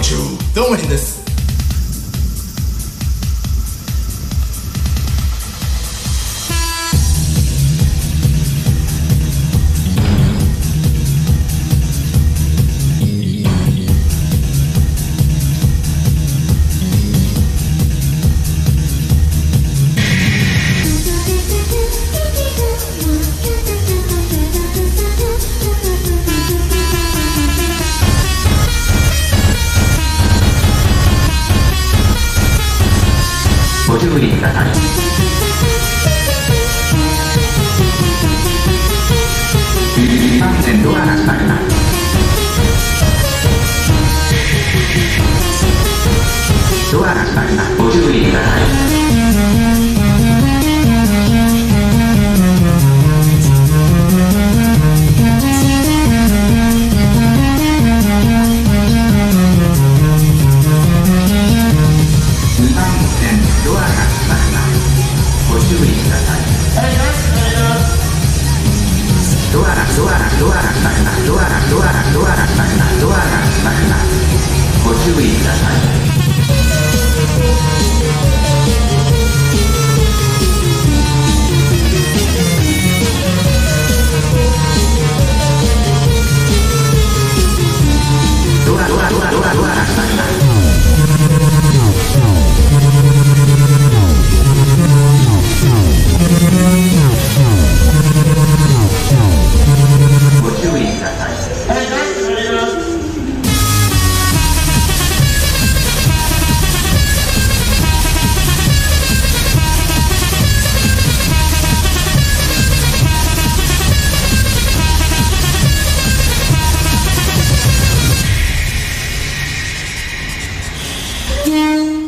Então, Toma, ドが閉まります。ドアが閉まります。ご注意ください。2番線ドアが閉まります。ご注意ください。ご注意ください。ドアドアドアドアドアが閉 Yeah.